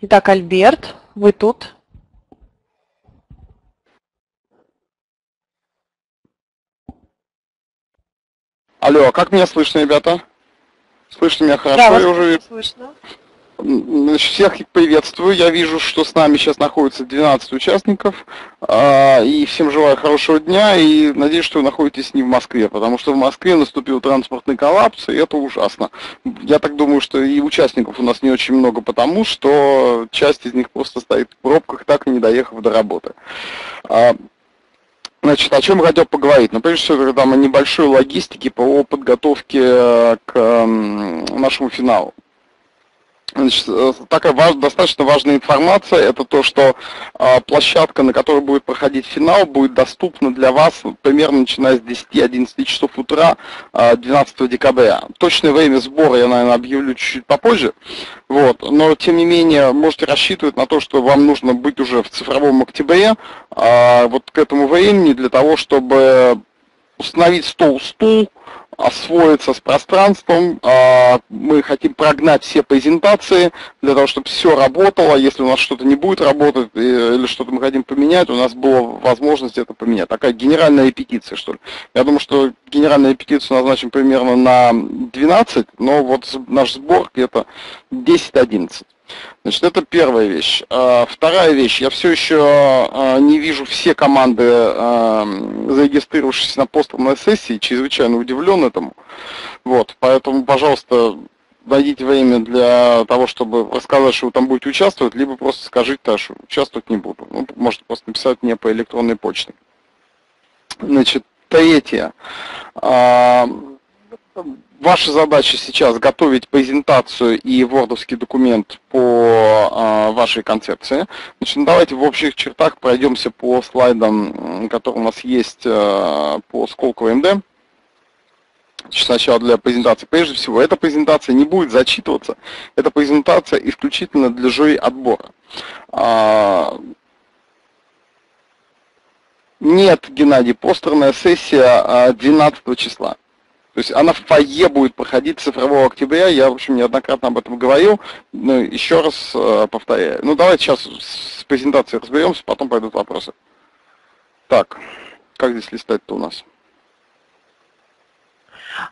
Итак, Альберт, вы тут? Алло, а как меня слышно, ребята? Слышно меня хорошо? Да, я уже слышно. Значит, всех приветствую. Я вижу, что с нами сейчас находится 12 участников. А, И всем желаю хорошего дня и надеюсь, что вы находитесь не в Москве, потому что в Москве наступил транспортный коллапс, и это ужасно. Я так думаю, что и участников у нас не очень много, потому что часть из них просто стоит в пробках, так и не доехав до работы. А, Значит, о чем я хотел поговорить? Ну, прежде всего, там о небольшой логистике по подготовке э, к нашему финалу. Значит, э, такая важ, достаточно важная информация, это то, что э, площадка, на которой будет проходить финал, будет доступна для вас примерно начиная с 10-11 часов утра э, 12 декабря. Точное время сбора я, наверное, объявлю чуть-чуть попозже, вот, но тем не менее можете рассчитывать на то, что вам нужно быть уже в цифровом октябре, э, вот к этому времени для того, чтобы установить стол-стул, освоиться с пространством. А, мы хотим прогнать все презентации для того, чтобы все работало. Если у нас что-то не будет работать или что-то мы хотим поменять, у нас была возможность это поменять. Такая генеральная репетиция, что ли. Я думаю, что генеральную репетицию назначим примерно на 12, но вот наш сбор где-то 10-11. Значит, это первая вещь. А, вторая вещь. Я все еще а, не вижу все команды, а, зарегистрировавшиеся на постерной сессии, чрезвычайно удивлен этому. Вот, поэтому, пожалуйста, найдите время для того, чтобы рассказать, что вы там будете участвовать, либо просто скажите, да, что участвовать не буду. Ну, можете просто написать мне по электронной почте. Значит, третье ваша задача сейчас готовить презентацию и вордовский документ по э, вашей концепции. Значит, ну, давайте в общих чертах пройдемся по слайдам, которые у нас есть э, по Сколково МД. Сначала для презентации. Прежде всего, эта презентация не будет зачитываться. Эта презентация исключительно для жюри отбора. А, нет, Геннадий, постерная сессия 12 числа. То есть она в фойе будет проходить цифрового октября, я, в общем, неоднократно об этом говорил, но еще раз э, повторяю. Ну, давайте сейчас с презентацией разберемся, потом пойдут вопросы. Так, как здесь листать-то у нас?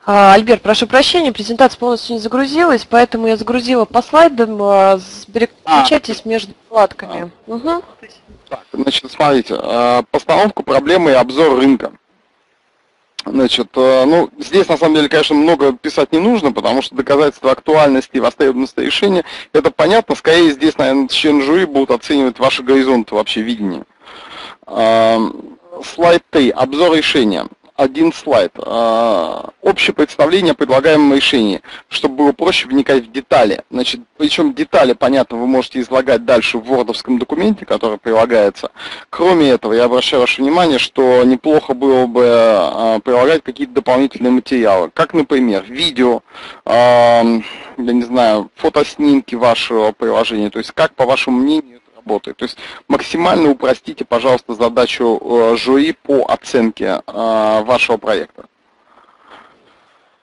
А, Альберт, прошу прощения, презентация полностью не загрузилась, поэтому я загрузила по слайдам, а, переключайтесь а. между вкладками. А. Угу. Так, значит, смотрите, э, постановку проблемы и обзор рынка. Значит, э, ну, здесь на самом деле, конечно, много писать не нужно, потому что доказательства актуальности и востребованности решения, это понятно, скорее здесь, наверное, члены жюри будут оценивать ваши горизонты вообще видения. Слайд 3. Обзор решения один слайд. А, общее представление о предлагаемом решении, чтобы было проще вникать в детали. Значит, причем детали, понятно, вы можете излагать дальше в вордовском документе, который прилагается. Кроме этого, я обращаю ваше внимание, что неплохо было бы а, прилагать какие-то дополнительные материалы, как, например, видео, а, я не знаю, фотоснимки вашего приложения, то есть как, по вашему мнению, работает. То есть максимально упростите, пожалуйста, задачу э, жюри по оценке э, вашего проекта.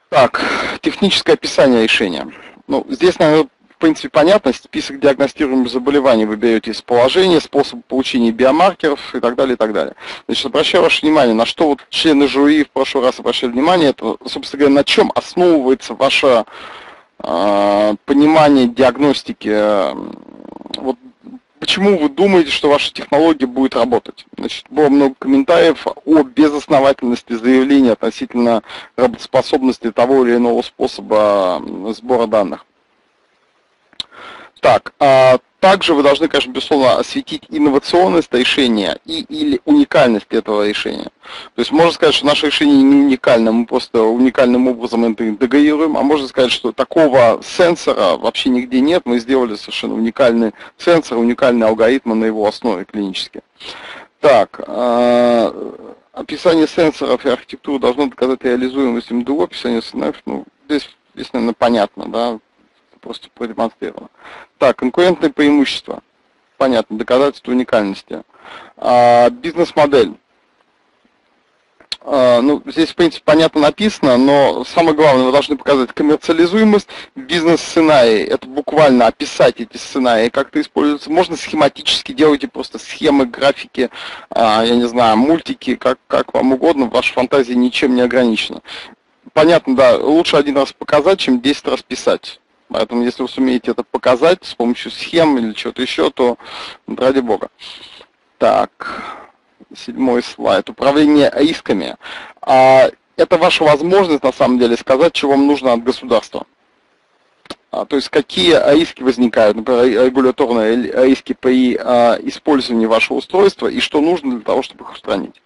Так, техническое описание решения. Ну, здесь, наверное, в принципе, понятно, список диагностируемых заболеваний вы берете из положения, способ получения биомаркеров и так далее, и так далее. Значит, обращаю ваше внимание, на что вот члены жюри в прошлый раз обращали внимание, это, собственно говоря, на чем основывается ваше э, понимание диагностики почему вы думаете, что ваша технология будет работать? Значит, было много комментариев о безосновательности заявления относительно работоспособности того или иного способа сбора данных. Так, а также вы должны, конечно, безусловно, осветить инновационность решения и или уникальность этого решения. То есть можно сказать, что наше решение не уникально, мы просто уникальным образом это интегрируем, а можно сказать, что такого сенсора вообще нигде нет, мы сделали совершенно уникальный сенсор, уникальный алгоритм на его основе клинически. Так, э, описание сенсоров и архитектуры должно доказать реализуемость МДО, описание СНФ, ну, здесь, наверное, понятно, да, просто продемонстрировано. Так, конкурентные преимущества. Понятно, доказательство уникальности. А, бизнес-модель. А, ну, здесь, в принципе, понятно написано, но самое главное, вы должны показать коммерциализуемость бизнес-сценарий. Это буквально описать эти сценарии, как это используется. Можно схематически, делайте просто схемы, графики, а, я не знаю, мультики, как, как вам угодно, ваша фантазия ничем не ограничена. Понятно, да, лучше один раз показать, чем 10 раз писать. Поэтому, если вы сумеете это показать с помощью схем или чего-то еще, то ради бога. Так седьмой слайд, управление рисками. А, это ваша возможность, на самом деле, сказать, что вам нужно от государства. А, то есть какие риски возникают, например, регуляторные риски при а, использовании вашего устройства и что нужно для того, чтобы их устранить.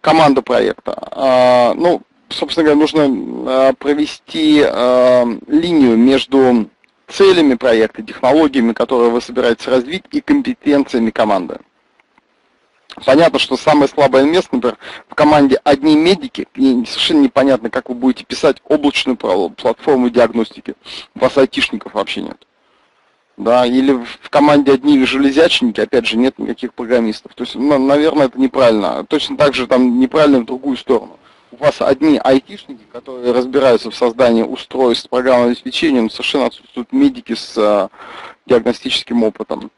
Команда проекта. А, ну, собственно говоря, нужно а, провести а, линию между целями проекта, технологиями, которые вы собираетесь развить, и компетенциями команды. Понятно, что самое слабое место, например, в команде одни медики, и совершенно непонятно, как вы будете писать облачную платформу диагностики. У вас айтишников вообще нет. Да, или в команде одни железячники, опять же, нет никаких программистов. То есть, ну, наверное, это неправильно. Точно так же там неправильно в другую сторону. У вас одни айтишники, которые разбираются в создании устройств программного обеспечения, но совершенно отсутствуют медики с а, диагностическим опытом.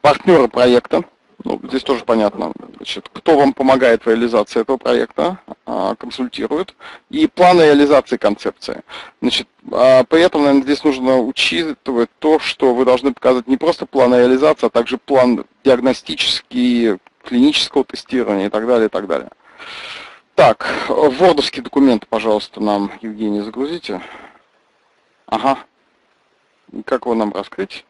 Партнеры проекта, ну, здесь тоже понятно, значит, кто вам помогает в реализации этого проекта, а, консультирует, и план реализации концепции. Значит, а, при этом, наверное, здесь нужно учитывать то, что вы должны показать не просто план реализации, а также план диагностический, клинического тестирования и так далее, и так далее. Так, вордовский документ, пожалуйста, нам, Евгений, загрузите. Ага. Как его нам раскрыть?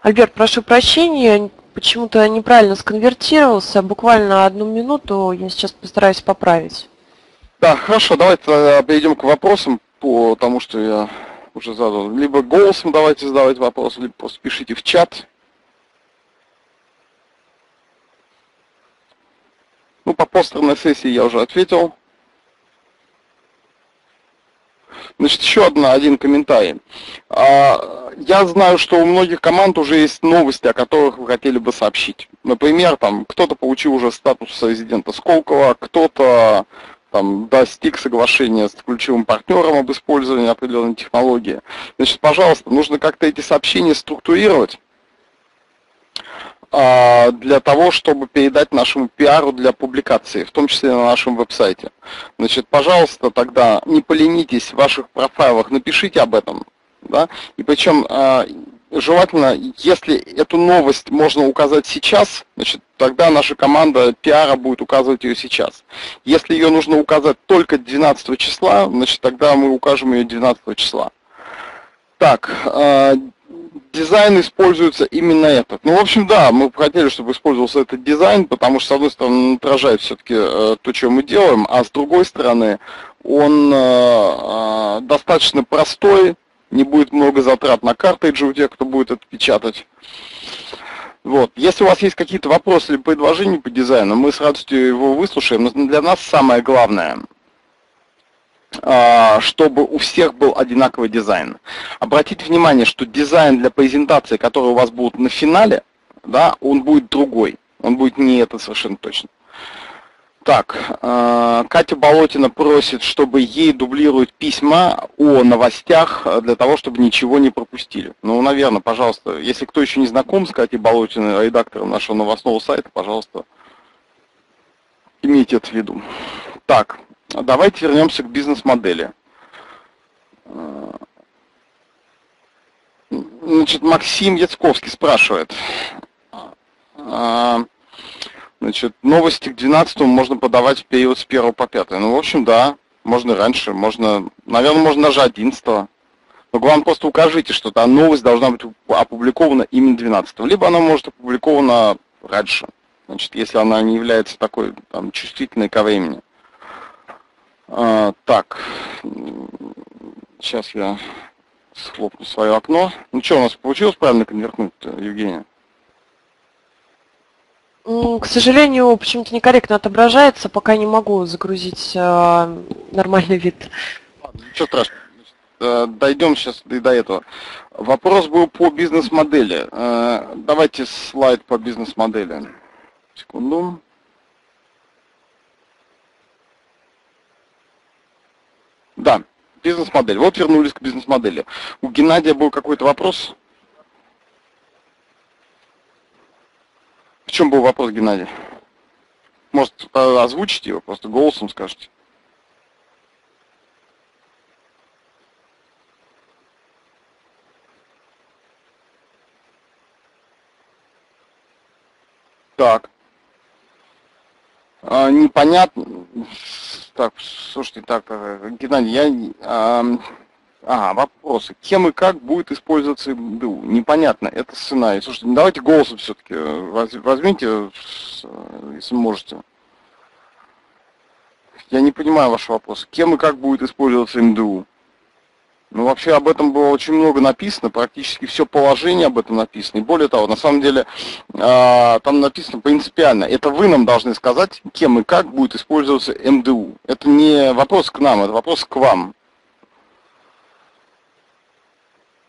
Альберт, прошу прощения, почему-то неправильно сконвертировался. Буквально одну минуту я сейчас постараюсь поправить. Да, хорошо, давайте перейдем к вопросам, по тому, что я уже задал. Либо голосом давайте задавать вопросы, либо просто пишите в чат. Ну, по постерной сессии я уже ответил. Значит, еще одна, один комментарий. А, я знаю, что у многих команд уже есть новости, о которых вы хотели бы сообщить. Например, там кто-то получил уже статус резидента Сколково, кто-то там, достиг соглашения с ключевым партнером об использовании определенной технологии. Значит, пожалуйста, нужно как-то эти сообщения структурировать а, для того, чтобы передать нашему пиару для публикации, в том числе на нашем веб-сайте. Значит, пожалуйста, тогда не поленитесь в ваших профайлах, напишите об этом. Да? И причем а, желательно, если эту новость можно указать сейчас, значит, тогда наша команда пиара будет указывать ее сейчас. Если ее нужно указать только 12 числа, значит, тогда мы укажем ее 12 числа. Так, а, дизайн используется именно этот. Ну, в общем, да, мы хотели, чтобы использовался этот дизайн, потому что, с одной стороны, он отражает все-таки э, то, что мы делаем, а с другой стороны, он э, э, достаточно простой, не будет много затрат на картриджи у тех, кто будет это печатать. Вот. Если у вас есть какие-то вопросы или предложения по дизайну, мы с радостью его выслушаем. Но для нас самое главное – а, чтобы у всех был одинаковый дизайн. Обратите внимание, что дизайн для презентации, который у вас будет на финале, да, он будет другой. Он будет не этот совершенно точно. Так, а, Катя Болотина просит, чтобы ей дублируют письма о новостях для того, чтобы ничего не пропустили. Ну, наверное, пожалуйста, если кто еще не знаком с Катей Болотиной, редактором нашего новостного сайта, пожалуйста, имейте это в виду. Так, Давайте вернемся к бизнес-модели. Значит, Максим Яцковский спрашивает. Значит, новости к 12 можно подавать в период с 1 по 5. Ну, в общем, да, можно раньше, можно, наверное, можно даже 11. Но главное, просто укажите, что та новость должна быть опубликована именно 12. Либо она может опубликована раньше. Значит, если она не является такой там, чувствительной ко времени. А, так, сейчас я схлопну свое окно. Ну что, у нас получилось правильно конвертнуть, Евгения? К сожалению, почему-то некорректно отображается, пока не могу загрузить э, нормальный вид. Ничего страшного. э, дойдем сейчас и до этого. Вопрос был по бизнес-модели. Э, давайте слайд по бизнес-модели. Секунду. Да, бизнес-модель. Вот вернулись к бизнес-модели. У Геннадия был какой-то вопрос? В чем был вопрос, Геннадий? Может, э, озвучите его, просто голосом скажете. Так. А, непонятно. Так, слушайте, так, э, Геннадий, я... А, а, вопросы. Кем и как будет использоваться МДУ? Непонятно, это сценарий. Слушайте, ну давайте голосом все-таки э, возьмите, э, если можете. Я не понимаю ваш вопрос. Кем и как будет использоваться МДУ? Ну, вообще об этом было очень много написано, практически все положение об этом написано. И более того, на самом деле, э, там написано принципиально. Это вы нам должны сказать, кем и как будет использоваться МДУ. Это не вопрос к нам, это вопрос к вам.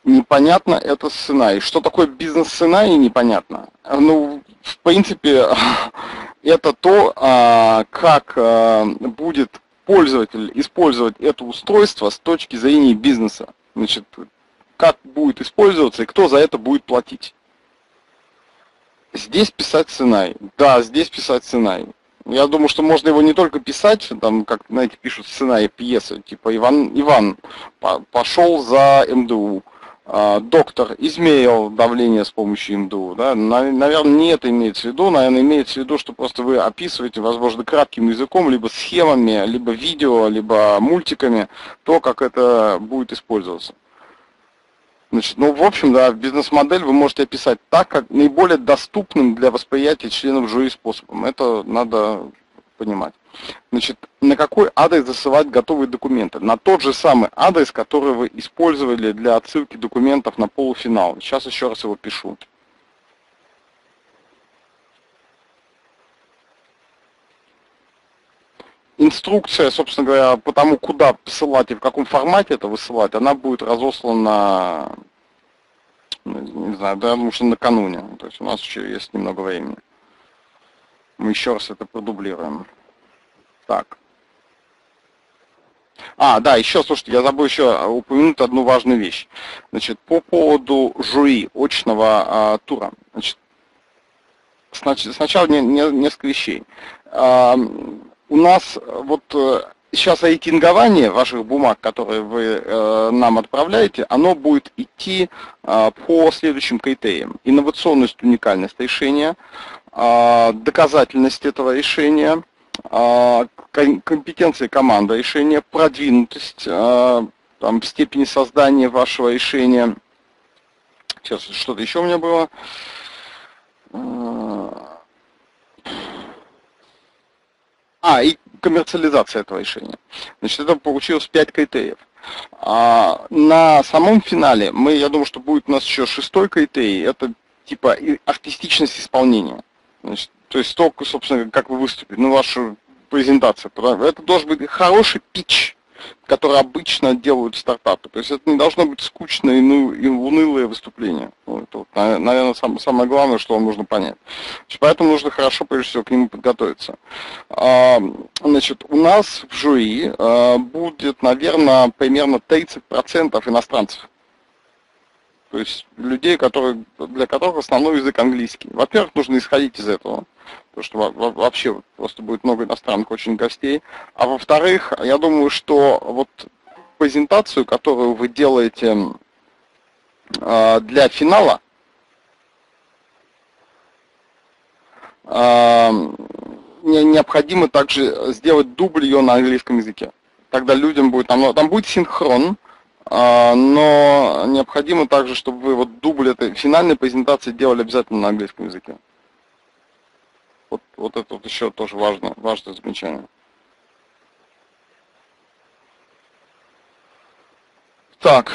Непонятно это сценарий. Что такое бизнес-сценарий, непонятно. Ну, в принципе, это то, а, как а, будет пользователь использовать это устройство с точки зрения бизнеса. Значит, как будет использоваться и кто за это будет платить. Здесь писать сценарий. Да, здесь писать сценарий. Я думаю, что можно его не только писать, там, как, знаете, пишут сценарий пьесы, типа Иван, Иван пошел за МДУ, доктор измерил давление с помощью МДУ. Да? Наверное, не это имеется в виду, наверное, имеется в виду, что просто вы описываете, возможно, кратким языком, либо схемами, либо видео, либо мультиками, то, как это будет использоваться. Значит, ну, в общем, да, бизнес-модель вы можете описать так, как наиболее доступным для восприятия членов жюри способом. Это надо понимать. Значит, на какой адрес засылать готовые документы? На тот же самый адрес, который вы использовали для отсылки документов на полуфинал. Сейчас еще раз его пишу. Инструкция, собственно говоря, по тому, куда посылать и в каком формате это высылать, она будет разослана, не знаю, да, потому что накануне. То есть у нас еще есть немного времени. Мы еще раз это продублируем. Так. А, да, еще, слушайте, я забыл еще упомянуть одну важную вещь. Значит, по поводу жюри очного а, тура. Значит, сначала не, не, несколько вещей. А, у нас вот э, сейчас рейтингование ваших бумаг, которые вы э, нам отправляете, оно будет идти э, по следующим критериям. Инновационность, уникальность решения, э, доказательность этого решения – компетенции команды решения, продвинутость, а, там, степени создания вашего решения. Сейчас что-то еще у меня было. А, и коммерциализация этого решения. Значит, это получилось 5 критериев. А на самом финале мы, я думаю, что будет у нас еще шестой критерий, это типа артистичность исполнения. Значит, то есть то, собственно, как вы выступили, ну, вашу презентацию. Это должен быть хороший пич, который обычно делают стартапы. То есть это не должно быть скучное ну, и унылое выступление. Это вот, наверное, самое, самое главное, что вам нужно понять. Поэтому нужно хорошо, прежде всего, к нему подготовиться. А, значит, у нас в жюри а, будет, наверное, примерно 30% иностранцев. То есть людей, которые, для которых основной язык английский. Во-первых, нужно исходить из этого, потому что вообще просто будет много иностранных очень гостей. А во-вторых, я думаю, что вот презентацию, которую вы делаете э, для финала, э, необходимо также сделать дубль ее на английском языке. Тогда людям будет, там, там будет синхрон, но необходимо также, чтобы вы вот дубль этой финальной презентации делали обязательно на английском языке. Вот, вот это вот еще тоже важно, важное замечание. Так.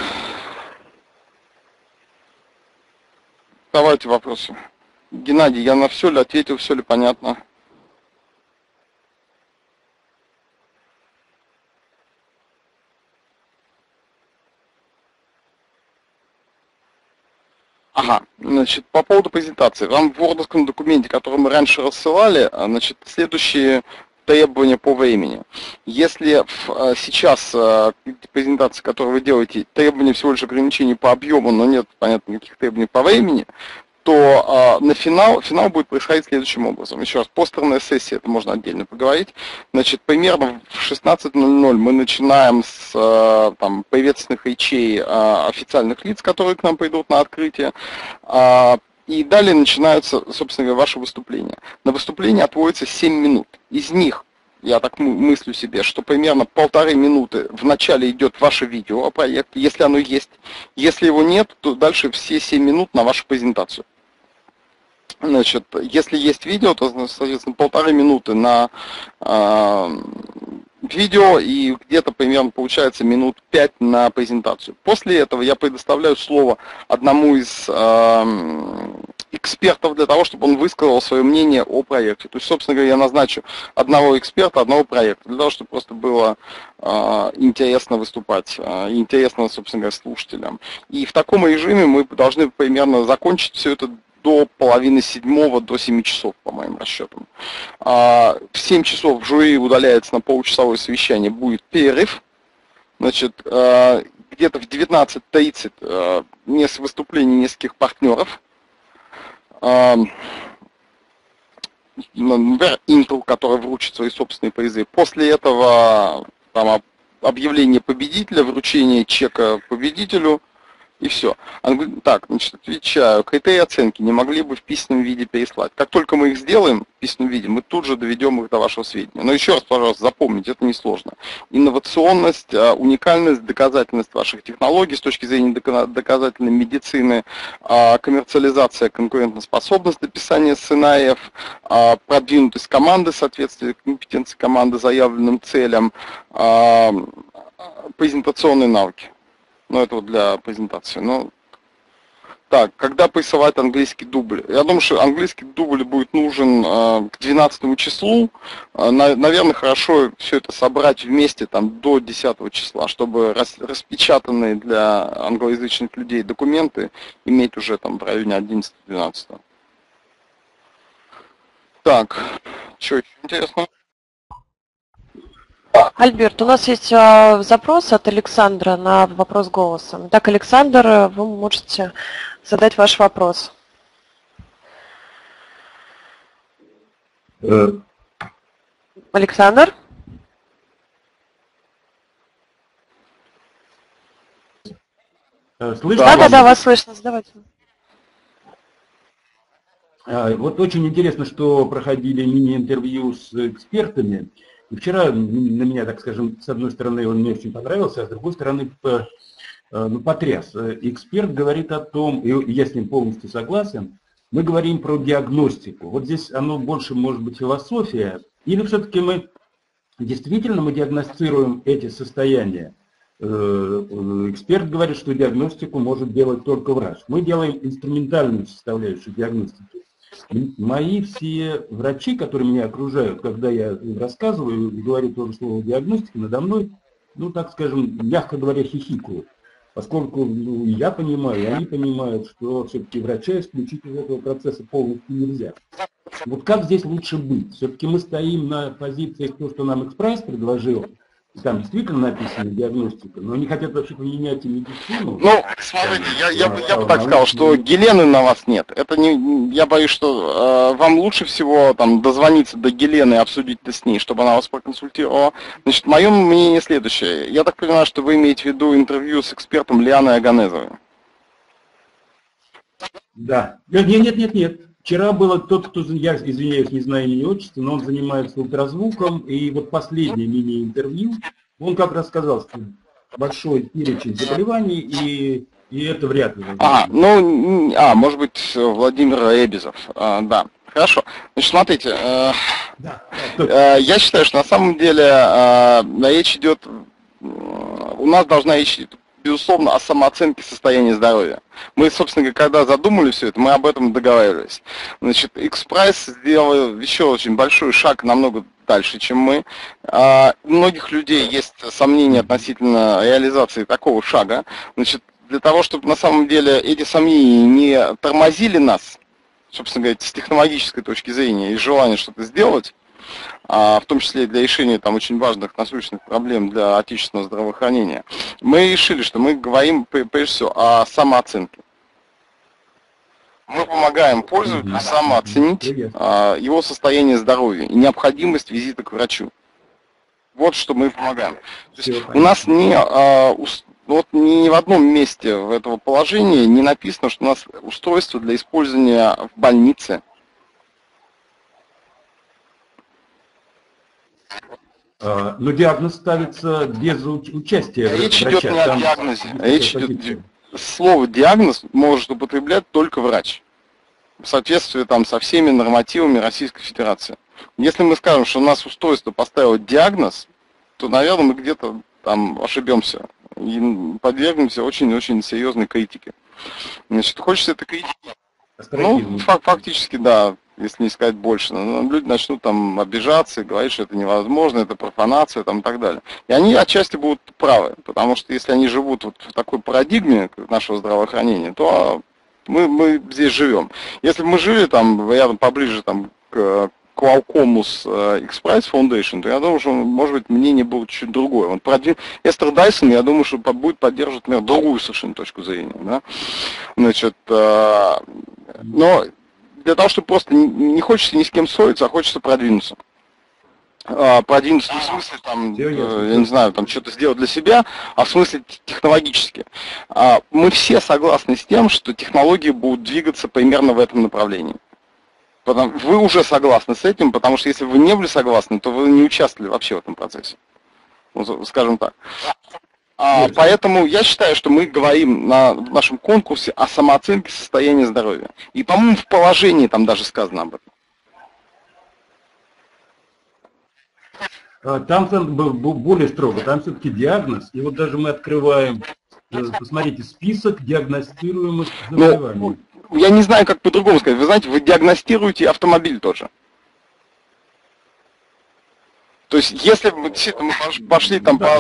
Давайте вопросы. Геннадий, я на все ли ответил, все ли понятно? Ага, значит, по поводу презентации. Вам в Word документе, который мы раньше рассылали, а, значит, следующие требования по времени. Если в, сейчас презентации, которую вы делаете, требования всего лишь ограничений по объему, но нет, понятно, никаких требований по времени, то э, на финал, финал будет происходить следующим образом. Еще раз, постерная сессия, это можно отдельно поговорить. Значит, примерно в 16.00 мы начинаем с э, там, приветственных речей э, официальных лиц, которые к нам придут на открытие. Э, и далее начинаются, собственно говоря, ваши выступления. На выступление отводится 7 минут. Из них я так мыслю себе, что примерно полторы минуты в начале идет ваше видео о проекте, если оно есть. Если его нет, то дальше все 7 минут на вашу презентацию. Значит, если есть видео, то, соответственно, полторы минуты на э, видео и где-то примерно получается минут пять на презентацию. После этого я предоставляю слово одному из э, экспертов для того, чтобы он высказал свое мнение о проекте. То есть, собственно говоря, я назначу одного эксперта, одного проекта, для того, чтобы просто было э, интересно выступать, э, интересно, собственно говоря, слушателям. И в таком режиме мы должны примерно закончить все это до половины седьмого, до 7 часов, по моим расчетам. А, в 7 часов жюри удаляется на получасовое совещание, будет перерыв. Значит, а, где-то в 19.30 а, выступление нескольких партнеров. Например, Intel, который вручит свои собственные призы. После этого там, объявление победителя, вручение чека победителю – и все. Она говорит, так, значит, отвечаю, критерии оценки не могли бы в письменном виде переслать. Как только мы их сделаем в письменном виде, мы тут же доведем их до вашего сведения. Но еще раз, пожалуйста, запомните, это несложно. Инновационность, а, уникальность, доказательность ваших технологий с точки зрения доказательной медицины, а, коммерциализация, конкурентоспособность написания сценариев, а, продвинутость команды, соответствие компетенции команды заявленным целям, презентационные навыки. Ну, это вот для презентации. Ну, так, когда прессовать английский дубль? Я думаю, что английский дубль будет нужен э, к 12 числу. Э, на, наверное, хорошо все это собрать вместе там, до 10 числа, чтобы рас, распечатанные для англоязычных людей документы иметь уже там в районе 11-12. Так, что еще интересно? Альберт, у нас есть а, запрос от Александра на вопрос голосом. Так, Александр, вы можете задать ваш вопрос. Э. Александр? Э, слышно? Да, да, да, вас слышно, задавайте. А, вот очень интересно, что проходили мини-интервью с экспертами. И вчера на меня, так скажем, с одной стороны, он мне очень понравился, а с другой стороны, э, ну, потряс. Эксперт говорит о том, и я с ним полностью согласен, мы говорим про диагностику. Вот здесь оно больше может быть философия, или все-таки мы действительно мы диагностируем эти состояния. Э, э, эксперт говорит, что диагностику может делать только врач. Мы делаем инструментальную составляющую диагностики. Мои все врачи, которые меня окружают, когда я рассказываю и говорю то же слово диагностика, надо мной, ну, так скажем, мягко говоря, хихикают. Поскольку ну, я понимаю, они понимают, что все-таки врача исключить из этого процесса полностью нельзя. Вот как здесь лучше быть? Все-таки мы стоим на позициях то, что нам экспресс предложил, там действительно написана диагностика, но они хотят вообще поменять и медицину. Ну, смотрите, я, я, я бы так сказал, что Гелены на вас нет. Это не, я боюсь, что э, вам лучше всего там дозвониться до Гелены и обсудить это с ней, чтобы она вас проконсультировала. Значит, мое мнение следующее. Я так понимаю, что вы имеете в виду интервью с экспертом Лианой Аганезовой. Да. Нет, нет, нет, нет. Вчера было тот, кто, я извиняюсь, не знаю имени отчества, но он занимается ультразвуком, и вот последнее мини-интервью, он как раз сказал, что большой перечень заболеваний, и, и это вряд ли. А, ну, а, может быть, Владимир Эбизов, а, да. Хорошо. Значит, смотрите, э, да, э, я считаю, что на самом деле э, речь идет, у нас должна речь безусловно, о самооценке состояния здоровья. Мы, собственно говоря, когда задумали все это, мы об этом договаривались. Значит, X-Price сделал еще очень большой шаг, намного дальше, чем мы. А, у многих людей есть сомнения относительно реализации такого шага. Значит, для того, чтобы на самом деле эти сомнения не тормозили нас, собственно говоря, с технологической точки зрения и желания что-то сделать, в том числе для решения там очень важных насущных проблем для отечественного здравоохранения, мы решили, что мы говорим прежде всего о самооценке. Мы помогаем пользователю самооценить а, его состояние здоровья и необходимость визита к врачу. Вот что мы помогаем. То есть у нас не, а, вот ни в одном месте в этого положения не написано, что у нас устройство для использования в больнице. Но диагноз ставится без участия Речь врача. идет не о диагнозе. Речь идет, слово диагноз может употреблять только врач. В соответствии там, со всеми нормативами Российской Федерации. Если мы скажем, что у нас устройство поставило диагноз, то, наверное, мы где-то там ошибемся и подвергнемся очень-очень серьезной критике. Значит, хочется это критики. Ну, фактически, да, если не сказать больше. Но люди начнут там обижаться и говорить, что это невозможно, это профанация там, и так далее. И они отчасти будут правы, потому что если они живут вот в такой парадигме нашего здравоохранения, то мы, мы здесь живем. Если бы мы жили там рядом поближе там, к Qualcomm's X-Prize Foundation, то я думаю, что, может быть, мнение было чуть другое. Он продвиг... Эстер Дайсон, я думаю, что будет поддерживать, например, другую совершенно точку зрения. Да? Значит, э, но для того, чтобы просто не хочется ни с кем ссориться, а хочется продвинуться. А, продвинуться не в смысле, там, э, я не знаю, там что-то сделать для себя, а в смысле технологически. А, мы все согласны с тем, что технологии будут двигаться примерно в этом направлении. Потому, вы уже согласны с этим, потому что если вы не были согласны, то вы не участвовали вообще в этом процессе. Ну, скажем так. А, поэтому я считаю, что мы говорим на нашем конкурсе о самооценке состояния здоровья. И, по-моему, в положении там даже сказано об этом. А, там более строго, там все-таки диагноз. И вот даже мы открываем, э, посмотрите, список диагностируемых заболеваний. Ну, я не знаю, как по-другому сказать. Вы знаете, вы диагностируете автомобиль тоже. То есть, если бы действительно мы пошли там по...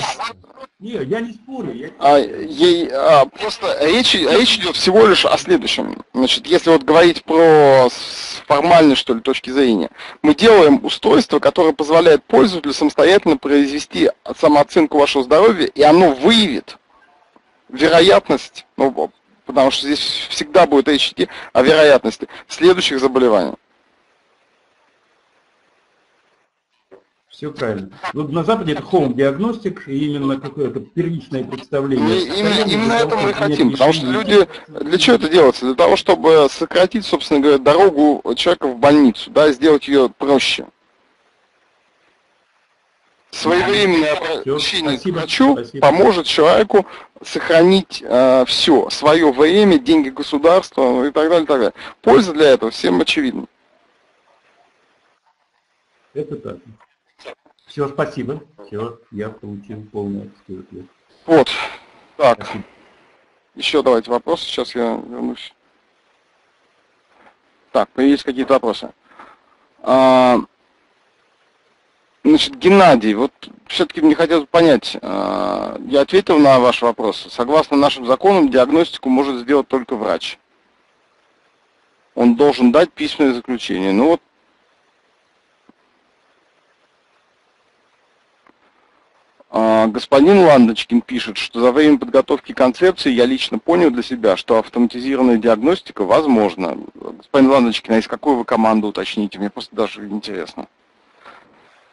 Я не спорю. Я... А, ей, а, просто речь, речь идет всего лишь о следующем. Значит, если вот говорить про формальной, что ли, точки зрения, мы делаем устройство, которое позволяет пользователю самостоятельно произвести самооценку вашего здоровья, и оно выявит вероятность, ну, потому что здесь всегда будет речь идти о вероятности следующих заболеваний. Все правильно. Вот на Западе это home диагностик, и именно какое-то первичное представление. И, именно, именно это мы хотим, потому что люди, для чего это делается? Для того, чтобы сократить, собственно говоря, дорогу человека в больницу, да, сделать ее проще. Своевременное обращение к врачу спасибо. поможет человеку сохранить э, все, свое время, деньги государства и так далее, и так далее. Польза для этого всем очевидна. Это так. Все, спасибо. Все, я получил полный ответ. Вот. Так. Спасибо. Еще давайте вопросы. Сейчас я вернусь. Так, появились какие-то вопросы. А, значит, Геннадий, вот все-таки мне хотелось понять, а, я ответил на ваш вопрос. Согласно нашим законам, диагностику может сделать только врач. Он должен дать письменное заключение. Ну вот господин Ландочкин пишет, что за время подготовки концепции я лично понял для себя, что автоматизированная диагностика возможна. Господин Ландочкин, а из какой вы команды уточните? Мне просто даже интересно.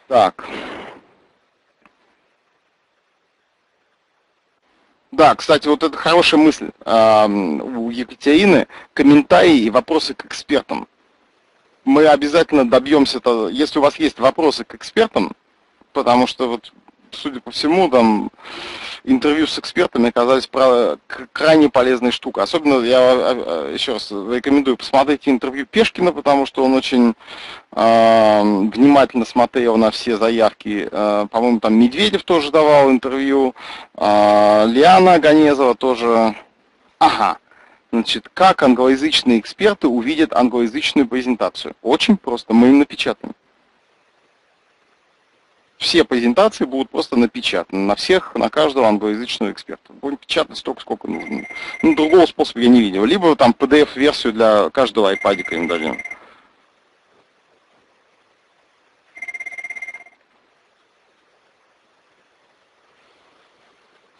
Так. Да, кстати, вот это хорошая мысль а, у Екатерины. Комментарии и вопросы к экспертам. Мы обязательно добьемся, если у вас есть вопросы к экспертам, потому что вот судя по всему, там интервью с экспертами оказались крайне полезной штукой. Особенно я а, а, еще раз рекомендую посмотреть интервью Пешкина, потому что он очень э, внимательно смотрел на все заявки. Э, по-моему, там Медведев тоже давал интервью, э, Лиана Ганезова тоже. Ага. Значит, как англоязычные эксперты увидят англоязычную презентацию? Очень просто, мы им напечатаем. Все презентации будут просто напечатаны на всех, на каждого англоязычного эксперта. Будем печатать столько, сколько нужно. Ну, другого способа я не видел. Либо там PDF-версию для каждого iPad им дадим.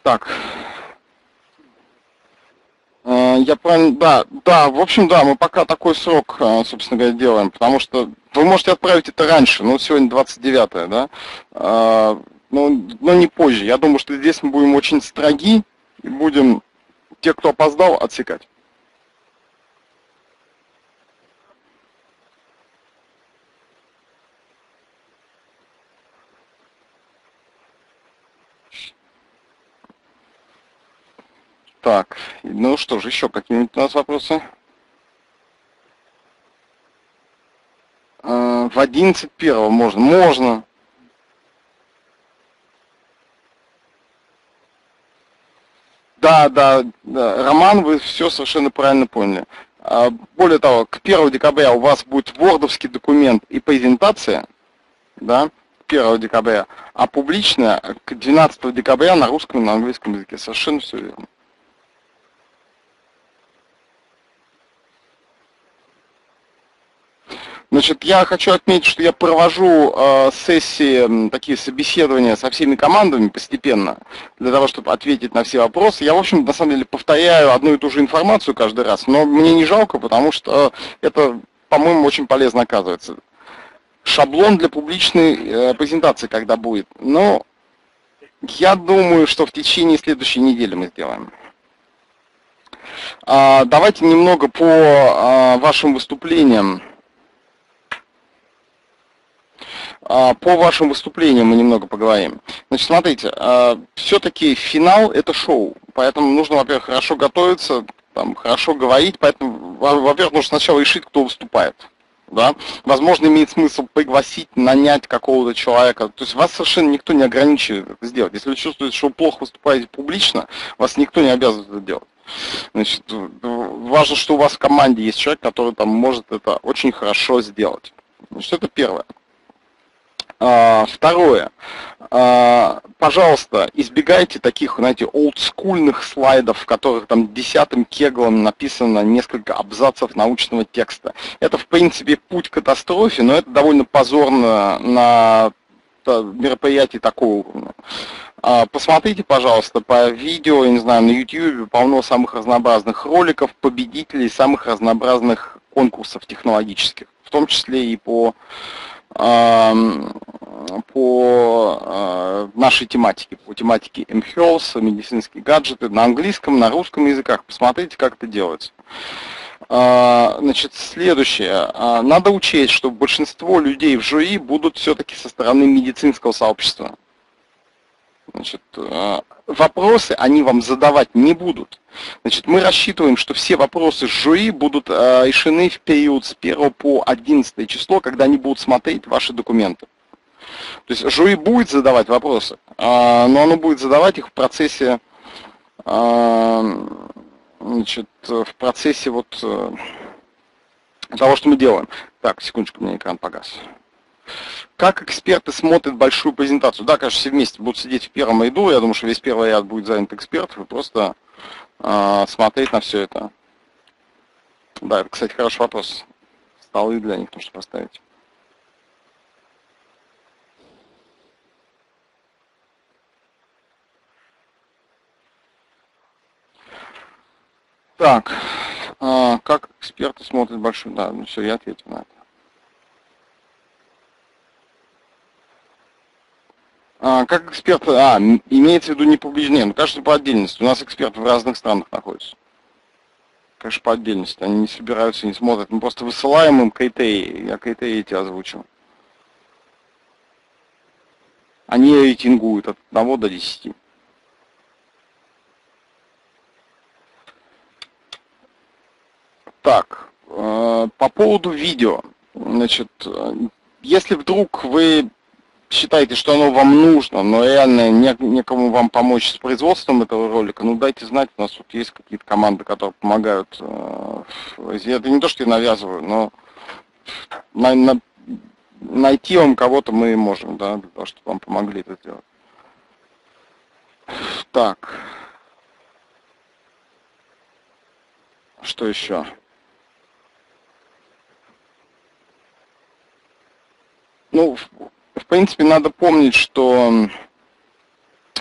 Так. Я правильно, да, да, в общем, да, мы пока такой срок, э, собственно говоря, делаем, потому что вы можете отправить это раньше, ну, сегодня 29 да, э, но, но не позже. Я думаю, что здесь мы будем очень строги и будем те, кто опоздал, отсекать. Так, ну что же, еще какие-нибудь у нас вопросы? А, в 11 первого можно. Можно. Да, да, да, Роман, вы все совершенно правильно поняли. А, более того, к 1 декабря у вас будет вордовский документ и презентация, да, 1 декабря, а публичная к 12 декабря на русском и на английском языке. Совершенно все верно. Значит, я хочу отметить, что я провожу э, сессии, такие собеседования со всеми командами постепенно, для того, чтобы ответить на все вопросы. Я, в общем, на самом деле повторяю одну и ту же информацию каждый раз, но мне не жалко, потому что это, по-моему, очень полезно оказывается. Шаблон для публичной э, презентации, когда будет. Но я думаю, что в течение следующей недели мы сделаем. А, давайте немного по а, вашим выступлениям. А, по вашим выступлениям мы немного поговорим. Значит, смотрите, а, все-таки финал это шоу, поэтому нужно, во-первых, хорошо готовиться, там, хорошо говорить, поэтому, во-первых, нужно сначала решить, кто выступает. Да? Возможно, имеет смысл пригласить, нанять какого-то человека. То есть вас совершенно никто не ограничивает это сделать. Если вы чувствуете, что вы плохо выступаете публично, вас никто не обязан это делать. Значит, важно, что у вас в команде есть человек, который там может это очень хорошо сделать. Значит, это первое. А, второе. А, пожалуйста, избегайте таких, знаете, олдскульных слайдов, в которых там десятым кеглом написано несколько абзацев научного текста. Это, в принципе, путь к катастрофе, но это довольно позорно на мероприятии такого уровня. А, посмотрите, пожалуйста, по видео, я не знаю, на YouTube полно самых разнообразных роликов, победителей самых разнообразных конкурсов технологических, в том числе и по по а, нашей тематике, по тематике mHealth, медицинские гаджеты на английском, на русском языках. Посмотрите, как это делается. А, значит, следующее. А, надо учесть, что большинство людей в жюри будут все-таки со стороны медицинского сообщества. Значит, вопросы они вам задавать не будут. Значит, мы рассчитываем, что все вопросы жюри будут э, решены в период с 1 по 11 число, когда они будут смотреть ваши документы. То есть жюри будет задавать вопросы, э, но оно будет задавать их в процессе, э, значит, в процессе вот э, того, что мы делаем. Так, секундочку, у меня экран погас. Как эксперты смотрят большую презентацию? Да, конечно, все вместе будут сидеть в первом ряду. Я думаю, что весь первый ряд будет занят экспертов. И просто э, смотреть на все это. Да, это, кстати, хороший вопрос. Столы для них нужно поставить. Так, а, как эксперты смотрят большую... Да, ну все, я ответил на это. А, как эксперт, а, имеется в виду не публичные, ну, конечно, по отдельности. У нас эксперты в разных странах находятся. Конечно, по отдельности. Они не собираются, не смотрят. Мы просто высылаем им критерии. Я критерии эти озвучил. Они рейтингуют от 1 до 10. Так, э, по поводу видео. Значит, э, если вдруг вы считаете, что оно вам нужно, но реально не, некому вам помочь с производством этого ролика, ну дайте знать, у нас тут есть какие-то команды, которые помогают. Э, это не то, что я навязываю, но на, на, найти вам кого-то мы можем, да, для того, чтобы вам помогли это сделать. Так. Что еще? Ну, в, принципе, надо помнить, что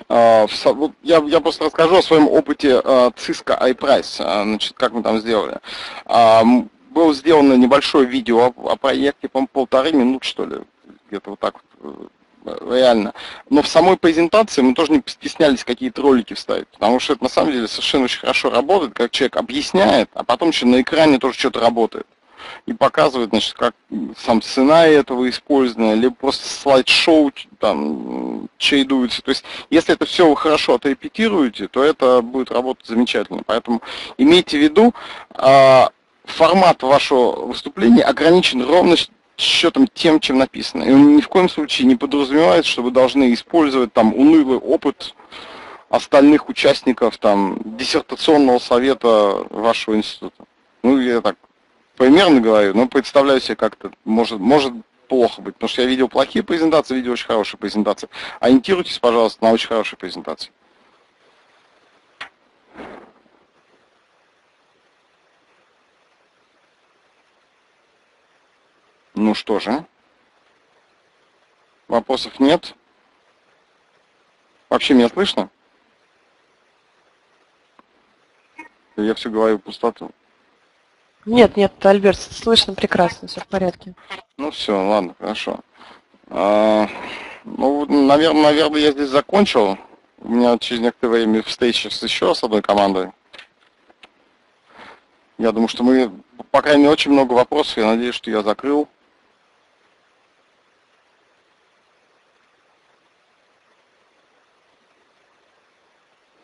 э, вот я, я просто расскажу о своем опыте э, Cisco iPrice, э, значит, как мы там сделали. Э, было сделано небольшое видео о, проекте, по полторы минуты, что ли, где-то вот так вот реально. Но в самой презентации мы тоже не стеснялись какие-то ролики вставить, потому что это на самом деле совершенно очень хорошо работает, как человек объясняет, а потом еще на экране тоже что-то работает. И показывает, значит, как сам сценарий этого использовано, либо просто слайд-шоу там чередуется. То есть, если это все вы хорошо отрепетируете, то это будет работать замечательно. Поэтому имейте в виду, а, формат вашего выступления ограничен ровно счетом тем, чем написано. И он ни в коем случае не подразумевает, что вы должны использовать там унылый опыт остальных участников там диссертационного совета вашего института. Ну, я так примерно говорю, но представляю себе как-то, может, может плохо быть, потому что я видел плохие презентации, видел очень хорошие презентации. Ориентируйтесь, пожалуйста, на очень хорошие презентации. Ну что же. Вопросов нет. Вообще меня слышно? Я все говорю пустоту. Нет, нет, Альберт, слышно прекрасно, все в порядке. Ну все, ладно, хорошо. А, ну, наверное, наверное, я здесь закончил. У меня через некоторое время встреча с еще с одной командой. Я думаю, что мы, по крайней мере, очень много вопросов. Я надеюсь, что я закрыл.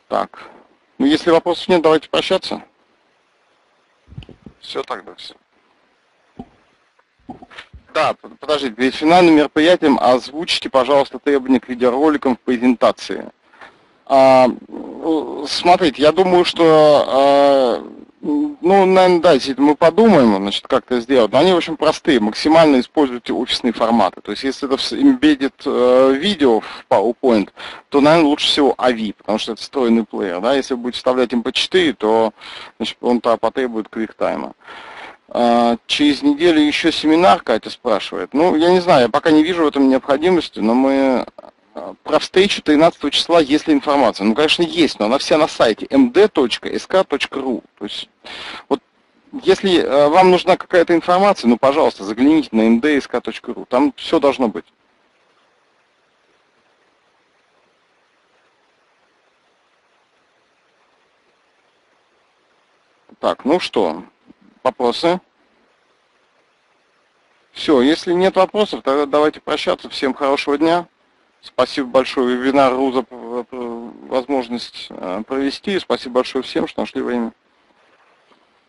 Так. Ну, если вопросов нет, давайте прощаться. Все тогда, все. Да, подождите, перед финальным мероприятием озвучите, пожалуйста, требования к видеороликам в презентации. А, смотрите, я думаю, что а, ну, наверное, да, если мы подумаем, значит, как это сделать. Но они, общем, простые. Максимально используйте офисные форматы. То есть, если это embedded э, видео в PowerPoint, то, наверное, лучше всего AVI, потому что это встроенный плеер. Да? Если вы будете вставлять MP4, то значит, он потребует QuickTime. А, через неделю еще семинар, Катя спрашивает. Ну, я не знаю, я пока не вижу в этом необходимости, но мы про встречу 13 числа есть ли информация? Ну, конечно, есть, но она вся на сайте md.sk.ru. То есть, вот если э, вам нужна какая-то информация, ну, пожалуйста, загляните на mdsk.ru. Там все должно быть. Так, ну что, вопросы? Все, если нет вопросов, тогда давайте прощаться. Всем хорошего дня. Спасибо большое вебинар РУ за возможность э, провести. Спасибо большое всем, что нашли время.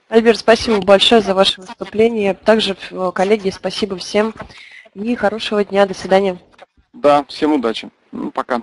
Альберт, спасибо большое за ваше выступление. Также, э, коллеги, спасибо всем и хорошего дня. До свидания. Да, всем удачи. Ну, пока.